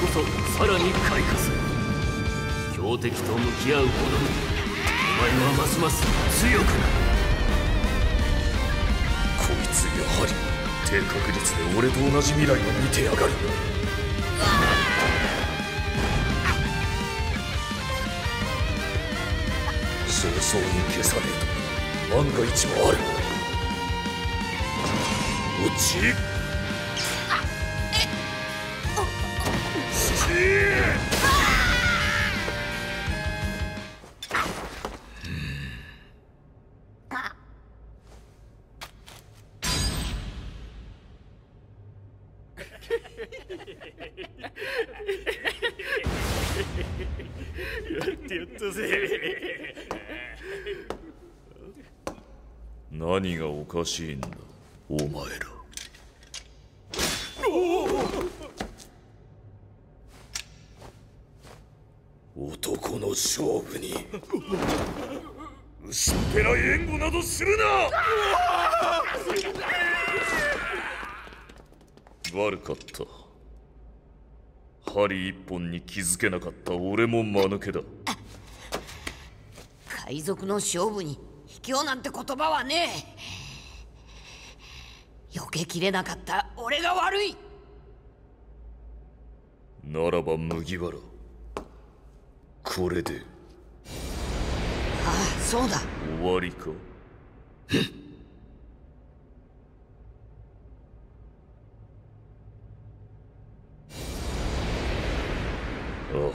こそさらに開花する。強敵と向き合うほどにお前はますます強くなる。こいつやはり低確率で俺と同じ未来を見てやがる。早々に消さねえと万が一もある落ち何がおかしいんだお前ら。男の勝負に。薄っぺらい援護などするな。悪かった。針一本に気づけなかった俺も間抜けだ。海賊の勝負に卑怯なんて言葉はねえ。避けきれなかった俺が悪い。ならば麦わらこれで。ああそうだ。終わりか？ああ。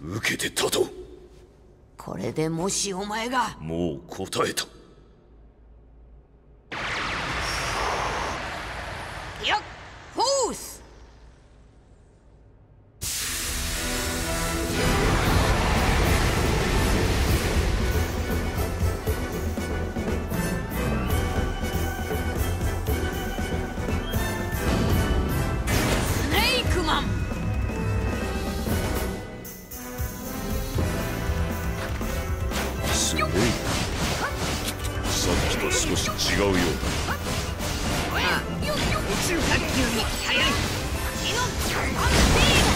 受けて立とう。これでもしお前が。もう答えたと少し違うようだ。宇宙卓球に速い火のアンスピード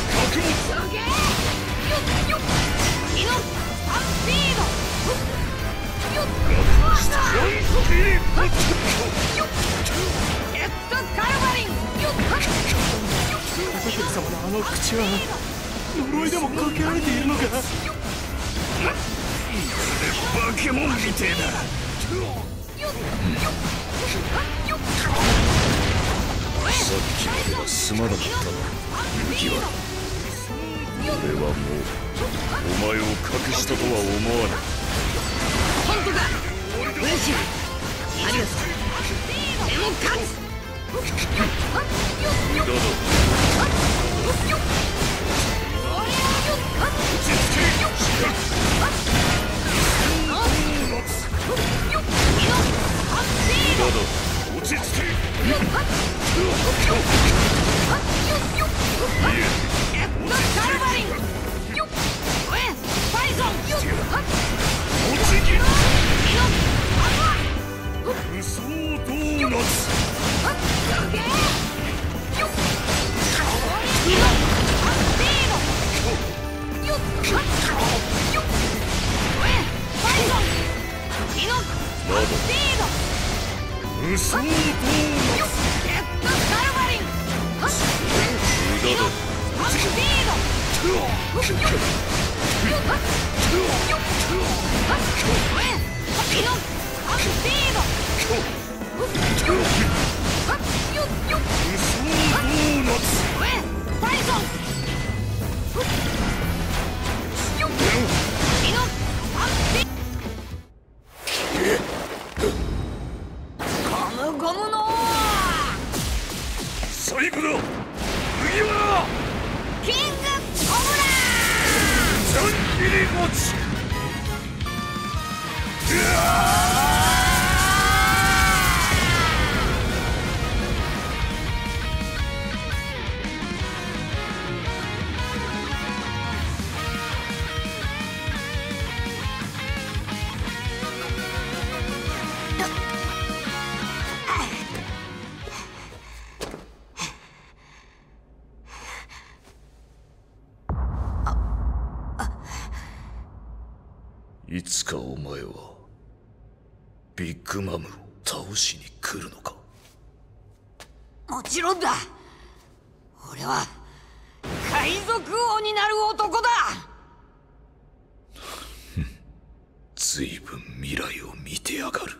すげえよっよっ火のアンスピードよっストロングスピリットカルバリンよっ片桐様のあの口は呪いでもかけられているのか？バケモンみてえださっきまではすまなかったな麦わら俺はもうお前を隠したとは思わない。本当だ。嬉しい。ありがとう。でも勝つけカルバリンよっおえパイソンよっ落ちきよっ武装ドーナツツ無ャン切り餅うわいつかお前はビッグマムを倒しに来るのか？もちろんだ。俺は海賊王になる男だ。随分未来を見てやがる